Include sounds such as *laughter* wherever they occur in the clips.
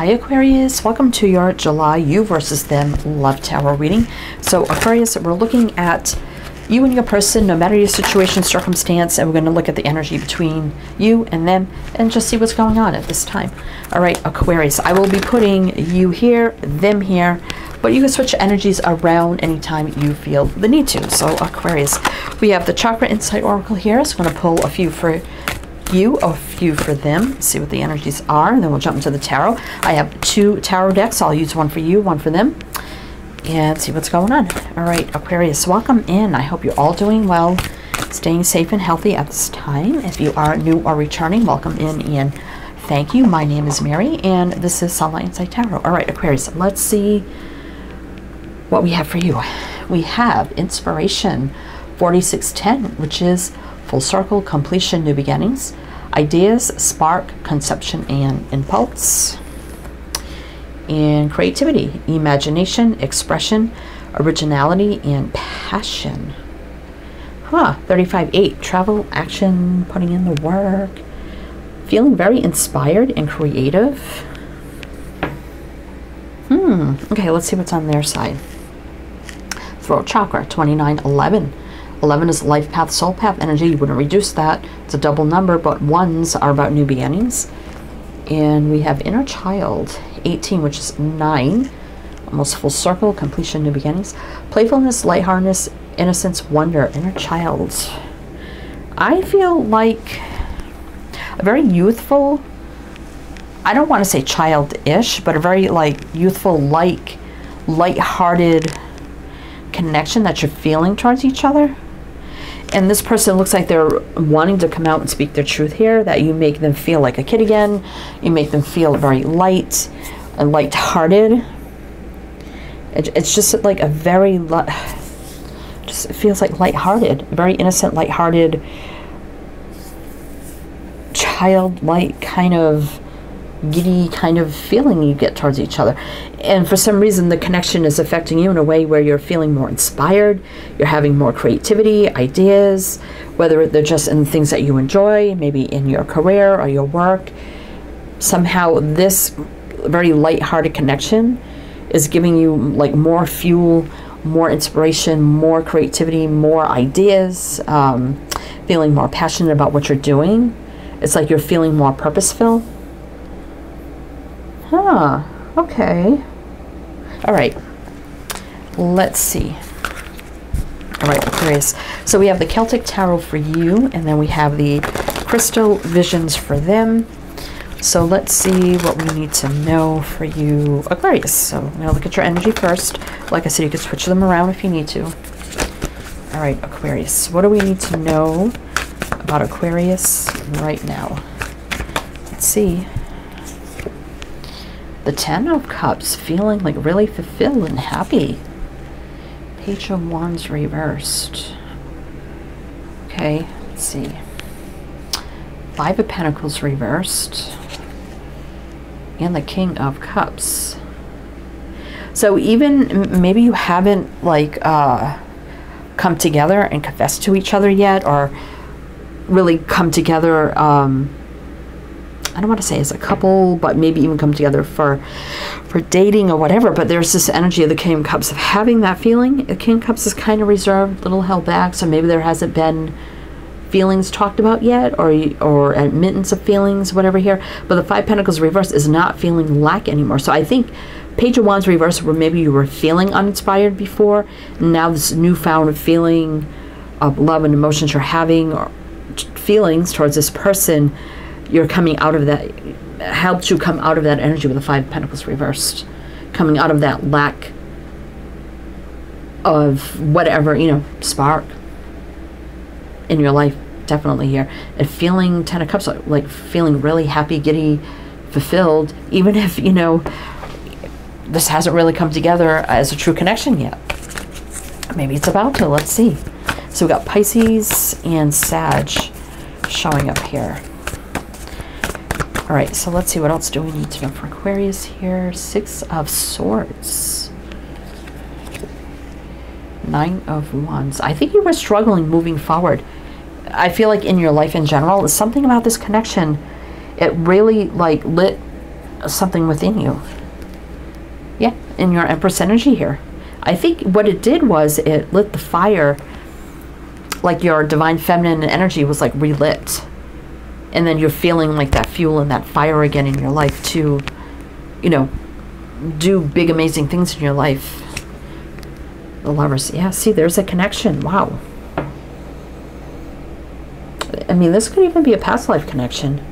Hi Aquarius, welcome to your July you versus them love tarot reading. So Aquarius, we're looking at you and your person, no matter your situation, circumstance, and we're going to look at the energy between you and them and just see what's going on at this time. All right, Aquarius, I will be putting you here, them here, but you can switch energies around anytime you feel the need to. So Aquarius, we have the Chakra Insight Oracle here. So I'm going to pull a few for you, a few for them, see what the energies are, and then we'll jump into the tarot. I have two tarot decks. I'll use one for you, one for them and see what's going on. All right, Aquarius, welcome in. I hope you're all doing well, staying safe and healthy at this time. If you are new or returning, welcome in and thank you. My name is Mary, and this is Sunlight Insight Tarot. All right, Aquarius, let's see what we have for you. We have Inspiration 4610, which is full circle, completion, new beginnings, ideas, spark, conception, and impulse and creativity, imagination, expression, originality, and passion. Huh, 35-8, travel, action, putting in the work, feeling very inspired and creative. Hmm, okay, let's see what's on their side. Throat chakra, 2911. 11 is life path, soul path energy. You wouldn't reduce that. It's a double number, but ones are about new beginnings. And we have inner child, 18, which is 9, almost full circle, completion, new beginnings. Playfulness, lightheartedness, innocence, wonder, inner child. I feel like a very youthful, I don't want to say childish, but a very like youthful, like light-hearted connection that you're feeling towards each other. And this person looks like they're wanting to come out and speak their truth here, that you make them feel like a kid again. You make them feel very light and light-hearted. It, it's just like a very, *sighs* just feels like light-hearted, very innocent, light-hearted, childlike kind of giddy kind of feeling you get towards each other. And for some reason, the connection is affecting you in a way where you're feeling more inspired, you're having more creativity, ideas, whether they're just in things that you enjoy, maybe in your career or your work. Somehow, this very light-hearted connection is giving you like more fuel, more inspiration, more creativity, more ideas, um, feeling more passionate about what you're doing. It's like you're feeling more purposeful Huh. Okay. All right. Let's see. All right, Aquarius. So we have the Celtic Tarot for you, and then we have the Crystal Visions for them. So let's see what we need to know for you, Aquarius. So I'm going to look at your energy first. Like I said, you can switch them around if you need to. All right, Aquarius. What do we need to know about Aquarius right now? Let's see. The Ten of Cups, feeling like really fulfilled and happy. Page of Wands reversed. Okay, let's see. Five of Pentacles reversed. And the King of Cups. So even maybe you haven't like uh, come together and confessed to each other yet or really come together um, I don't want to say as a couple, but maybe even come together for for dating or whatever. But there's this energy of the King of Cups of having that feeling. The King of Cups is kind of reserved, a little held back, so maybe there hasn't been feelings talked about yet or or admittance of feelings whatever here but the five pentacles reverse is not feeling lack anymore so i think page of wands reverse where maybe you were feeling uninspired before now this newfound feeling of love and emotions you're having or feelings towards this person you're coming out of that helps you come out of that energy with the five pentacles reversed coming out of that lack of whatever you know spark in your life definitely here. And feeling ten of cups like feeling really happy giddy fulfilled even if you know this hasn't really come together as a true connection yet. Maybe it's about to let's see. So we got pisces and sag showing up here all right, so let's see, what else do we need to know for Aquarius here? Six of Swords. Nine of Wands. I think you were struggling moving forward. I feel like in your life in general, something about this connection, it really like lit something within you. Yeah, in your Empress energy here. I think what it did was it lit the fire, like your divine feminine energy was like relit. And then you're feeling like that fuel and that fire again in your life to, you know, do big, amazing things in your life. The lovers. Yeah, see, there's a connection. Wow. I mean, this could even be a past life connection.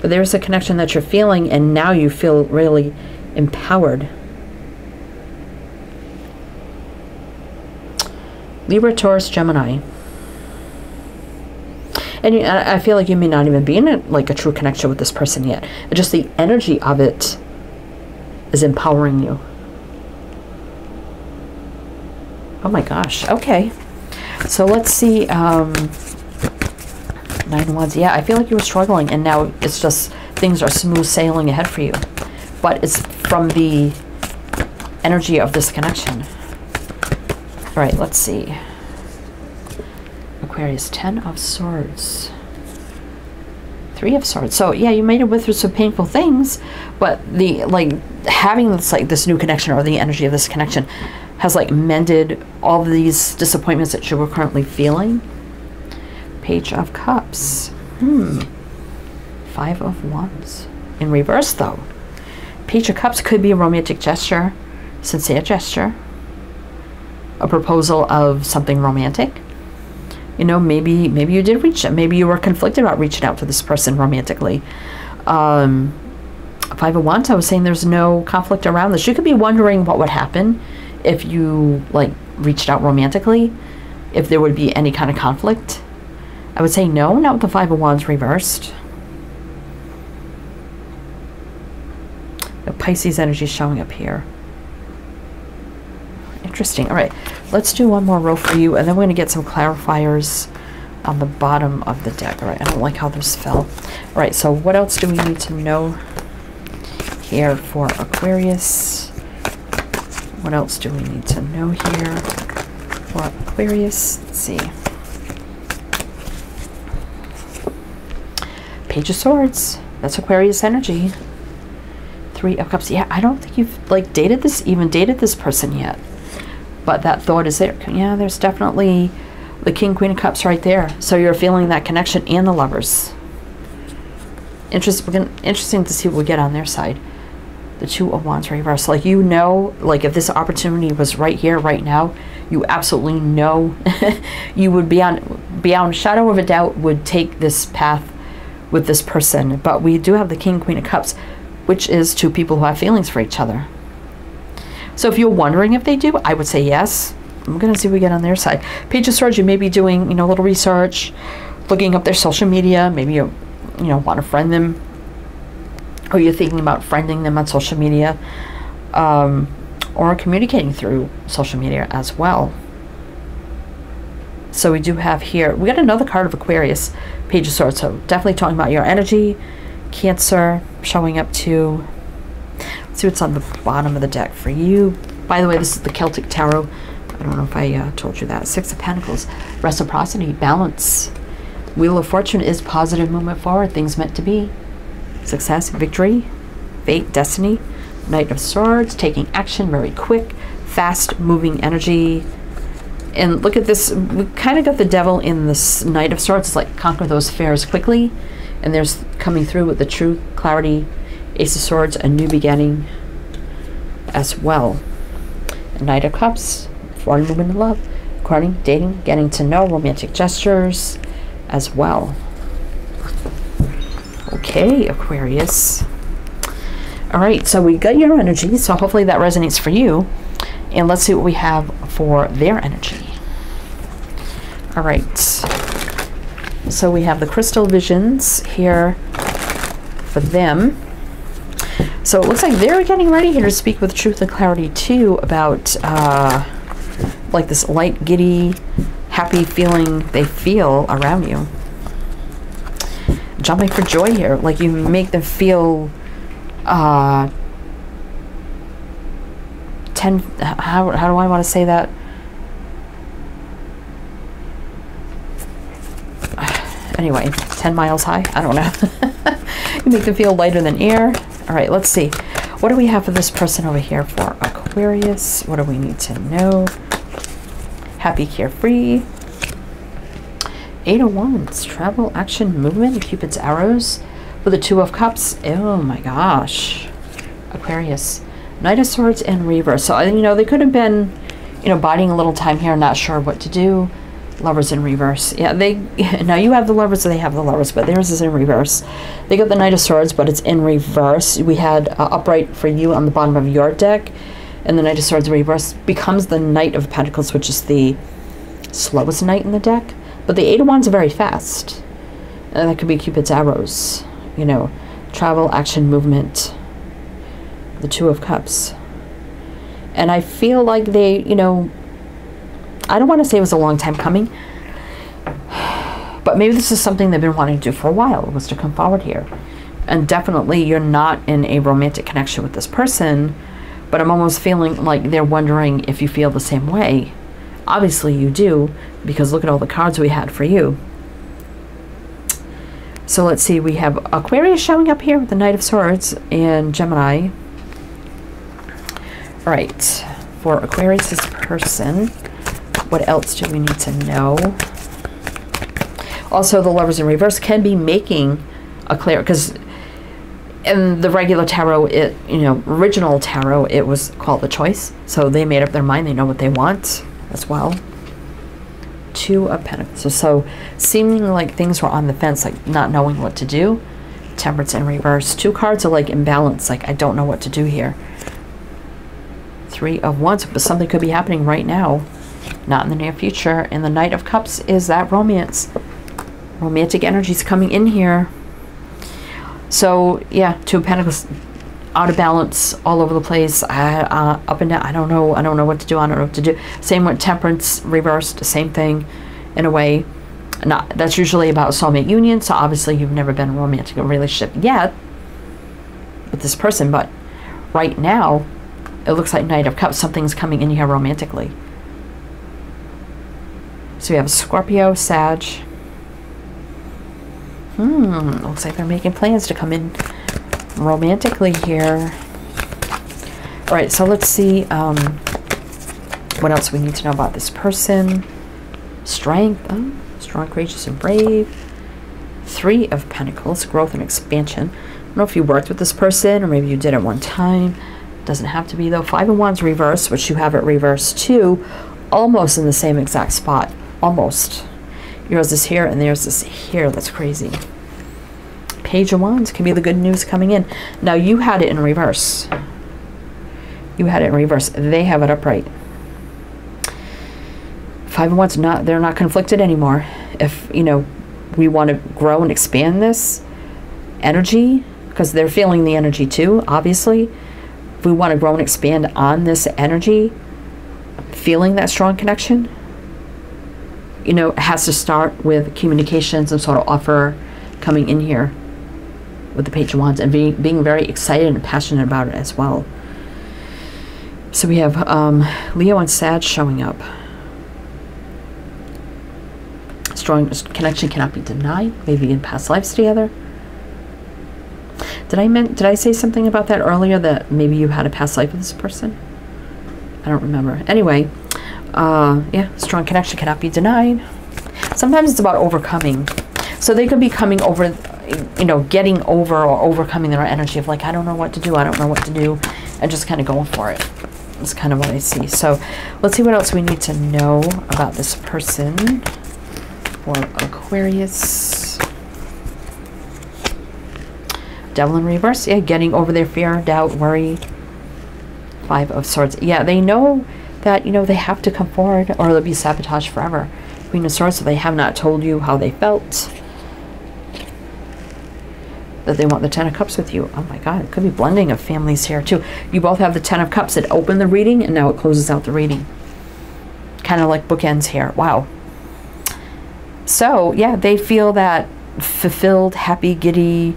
But there's a connection that you're feeling, and now you feel really empowered. Libra, Taurus, Gemini. And I feel like you may not even be in a, like a true connection with this person yet. Just the energy of it is empowering you. Oh my gosh. Okay. So let's see. Um, nine wands. Yeah, I feel like you were struggling, and now it's just things are smooth sailing ahead for you. But it's from the energy of this connection. All right, let's see. Aquarius, Ten of Swords. Three of Swords. So yeah, you made it with through some painful things, but the like having this like this new connection or the energy of this connection has like mended all these disappointments that you were currently feeling. Page of Cups. Hmm. Five of Wands. In reverse though. Page of Cups could be a romantic gesture, sincere gesture, a proposal of something romantic. You know, maybe maybe you did reach maybe you were conflicted about reaching out to this person romantically. Um, Five of Wands, I was saying there's no conflict around this. You could be wondering what would happen if you like reached out romantically, if there would be any kind of conflict. I would say no, not with the Five of Wands reversed. The Pisces energy showing up here. Interesting. All right, let's do one more row for you, and then we're going to get some clarifiers on the bottom of the deck. All right, I don't like how this fell. All right, so what else do we need to know here for Aquarius. What else do we need to know here for Aquarius? Let's see. Page of Swords. That's Aquarius energy. Three of Cups. Yeah, I don't think you've like dated this, even dated this person yet. But that thought is there. Yeah, there's definitely the King, Queen of Cups right there. So you're feeling that connection and the lovers. Interest, interesting to see what we get on their side the two of wands reverse like you know like if this opportunity was right here right now you absolutely know *laughs* you would beyond beyond shadow of a doubt would take this path with this person but we do have the king queen of cups which is two people who have feelings for each other so if you're wondering if they do i would say yes i'm gonna see what we get on their side page of swords you may be doing you know a little research looking up their social media maybe you you know want to friend them or you're thinking about friending them on social media um, or communicating through social media as well. So we do have here, we got another card of Aquarius, Page of Swords. So definitely talking about your energy, Cancer showing up too. See what's on the bottom of the deck for you. By the way, this is the Celtic Tarot. I don't know if I uh, told you that. Six of Pentacles, reciprocity, balance. Wheel of Fortune is positive movement forward, things meant to be success, victory, fate, destiny, Knight of Swords, taking action very quick, fast moving energy. And look at this, we kind of got the devil in this Knight of Swords. It's like conquer those fears quickly. And there's coming through with the true clarity, Ace of Swords, a new beginning as well. Knight of Cups, falling movement in love, courting, dating, getting to know, romantic gestures as well. Okay, Aquarius. All right, so we got your energy, so hopefully that resonates for you. And let's see what we have for their energy. All right. So we have the crystal visions here for them. So it looks like they're getting ready here to speak with truth and clarity too about uh, like this light, giddy, happy feeling they feel around you jumping for joy here. Like you make them feel uh, 10 how, how do I want to say that? *sighs* Anyway, 10 miles high. I don't know. *laughs* you make them feel lighter than air. All right, let's see. What do we have for this person over here for Aquarius? What do we need to know? Happy, carefree. Eight of Wands, travel, action, movement, Cupid's arrows with the Two of Cups. Oh my gosh. Aquarius. Knight of Swords and reverse. So, uh, you know, they could have been, you know, biding a little time here, not sure what to do. Lovers in reverse. Yeah, they, *laughs* now you have the lovers, they have the lovers, but theirs is in reverse. They got the Knight of Swords, but it's in reverse. We had uh, upright for you on the bottom of your deck, and the Knight of Swords in reverse becomes the Knight of Pentacles, which is the slowest knight in the deck. But the Eight of Wands are very fast. And that could be Cupid's arrows. You know, travel, action, movement. The Two of Cups. And I feel like they, you know, I don't want to say it was a long time coming, but maybe this is something they've been wanting to do for a while, was to come forward here. And definitely you're not in a romantic connection with this person, but I'm almost feeling like they're wondering if you feel the same way. Obviously you do, because look at all the cards we had for you. So let's see, we have Aquarius showing up here with the Knight of Swords and Gemini. All right, for Aquarius's person, what else do we need to know? Also, the Lovers in Reverse can be making a clear, because in the regular tarot, it, you know, original tarot, it was called the choice. So they made up their mind, they know what they want as well. Two of Pentacles. So, so seeming like things were on the fence, like not knowing what to do. Temperance in reverse. Two cards are like imbalance, like I don't know what to do here. Three of Wands, but something could be happening right now, not in the near future. And the Knight of Cups is that romance. Romantic energies coming in here. So, yeah, Two of Pentacles out of balance all over the place. I, uh, up and down. I don't know. I don't know what to do. I don't know what to do. Same with temperance reversed same thing in a way. Not that's usually about soulmate union so obviously you've never been in a romantic relationship yet with this person but right now it looks like knight of cups something's coming in here romantically so we have scorpio sag hmm looks like they're making plans to come in romantically here. All right, so let's see um, what else we need to know about this person. Strength, oh, strong, courageous, and brave. Three of Pentacles, growth and expansion. I don't know if you worked with this person or maybe you did at one time. Doesn't have to be though. Five of Wands reverse, which you have it reversed too, almost in the same exact spot. Almost. Yours is here and theirs is here. That's crazy. Page of Wands can be the good news coming in. Now you had it in reverse. You had it in reverse. They have it upright. Five of Wands, not they're not conflicted anymore. If you know we want to grow and expand this energy, because they're feeling the energy too, obviously. If we want to grow and expand on this energy, feeling that strong connection, you know, it has to start with communication, some sort of offer coming in here with the Page of Wands and being, being very excited and passionate about it as well. So we have um, Leo and Sag showing up. Strong connection cannot be denied. Maybe in past lives together. Did I meant did I say something about that earlier that maybe you had a past life with this person? I don't remember. Anyway, uh, yeah, strong connection cannot be denied. Sometimes it's about overcoming. So they could be coming over you know, getting over or overcoming their energy of like, I don't know what to do, I don't know what to do, and just kind of going for it. That's kind of what I see. So let's see what else we need to know about this person for Aquarius. Devil in reverse. Yeah, getting over their fear, doubt, worry. Five of Swords. Yeah, they know that, you know, they have to come forward or they'll be sabotaged forever. Queen of Swords, so they have not told you how they felt that they want the Ten of Cups with you. Oh my God, it could be blending of families here too. You both have the Ten of Cups. It opened the reading and now it closes out the reading. Kind of like bookends here. Wow. So, yeah, they feel that fulfilled, happy, giddy,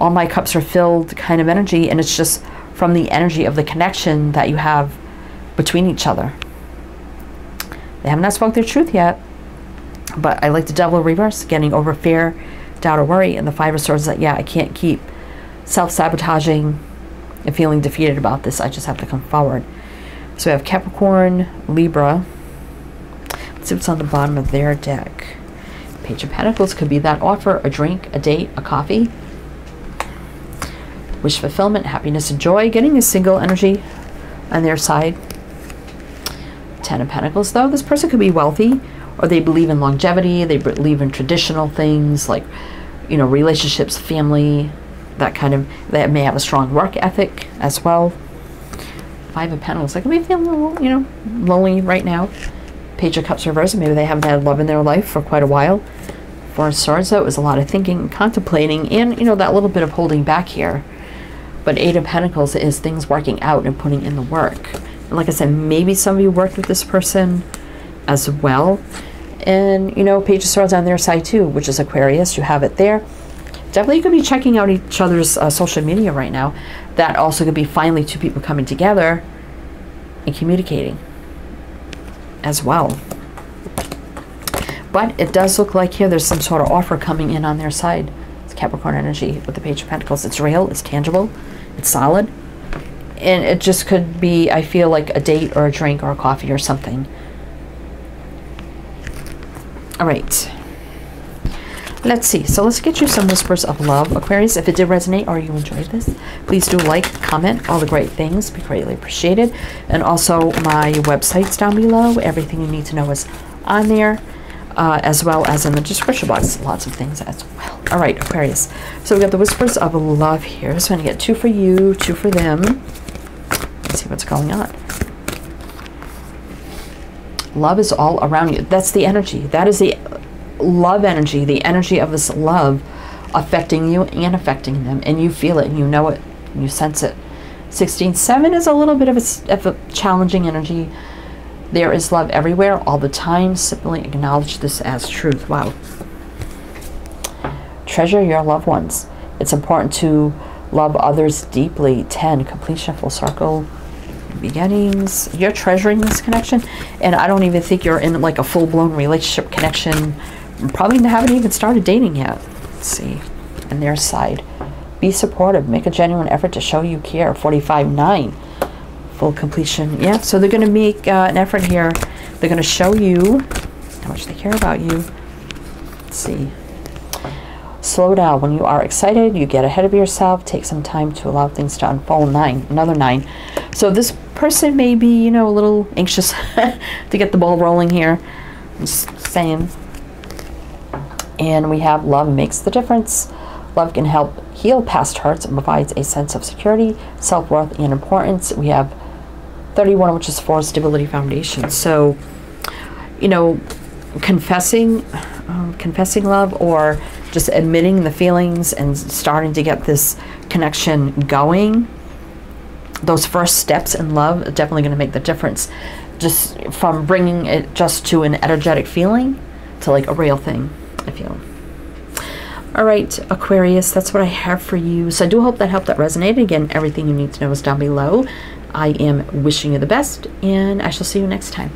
all my cups are filled kind of energy. And it's just from the energy of the connection that you have between each other. They have not spoke their truth yet. But I like the devil reverse, getting over fear, doubt or worry and the five of swords that yeah i can't keep self sabotaging and feeling defeated about this, I just have to come forward. So we have Capricorn, Libra. Let's see what's on the bottom of their deck. Page of Pentacles could be that offer, a drink, a date, a coffee. Wish fulfillment, happiness, and joy. Getting a single energy on their side. Ten of Pentacles, though, this person could be wealthy or they believe in longevity, they believe in traditional things like, you know, relationships, family, that kind of, they may have a strong work ethic as well. Five of Pentacles, they could be feeling a little, you know, lonely right now. Page of Cups reversed, maybe they haven't had love in their life for quite a while. Four of Swords, though, it was a lot of thinking, contemplating, and, you know, that little bit of holding back here. But Eight of Pentacles is things working out and putting in the work. Like I said, maybe some of you worked with this person as well. And, you know, Page of Swords on their side too, which is Aquarius. You have it there. Definitely you could be checking out each other's uh, social media right now. That also could be finally two people coming together and communicating as well. But it does look like here there's some sort of offer coming in on their side. It's Capricorn energy with the Page of Pentacles. It's real, it's tangible, it's solid. And it just could be, I feel like a date or a drink or a coffee or something all right. Let's see. So let's get you some whispers of love, Aquarius. If it did resonate or you enjoyed this, please do like, comment, all the great things. Be greatly appreciated. And also my website's down below. Everything you need to know is on there. Uh, as well as in the description box. Lots of things as well. All right, Aquarius. So we got the whispers of love here. So I'm going to get two for you, two for them. Let's see what's going on. Love is all around you. That's the energy. That is the love energy, the energy of this love affecting you and affecting them. And you feel it and you know it and you sense it. 16. 7 is a little bit of a, of a challenging energy. There is love everywhere, all the time. Simply acknowledge this as truth. Wow. Treasure your loved ones. It's important to love others deeply. 10. Completion, full circle beginnings. You're treasuring this connection, and I don't even think you're in like a full blown relationship connection. Probably haven't even started dating yet. Let's see. And their side. Be supportive. Make a genuine effort to show you care. 45 9. Full completion. Yeah, so they're going to make uh, an effort here. They're going to show you how much they care about you. Let's see. Slow down. When you are excited, you get ahead of yourself. Take some time to allow things to unfold. Nine. Another nine. So this person may be, you know, a little anxious *laughs* to get the ball rolling here. I'm just saying. And we have love makes the difference. Love can help heal past hurts and provides a sense of security, self-worth, and importance. We have 31, which is for stability foundation. So, you know, confessing, um, confessing love or just admitting the feelings and starting to get this connection going those first steps in love definitely going to make the difference. Just from bringing it just to an energetic feeling to like a real thing, I feel. All right, Aquarius, that's what I have for you. So I do hope that helped that resonated Again, everything you need to know is down below. I am wishing you the best, and I shall see you next time.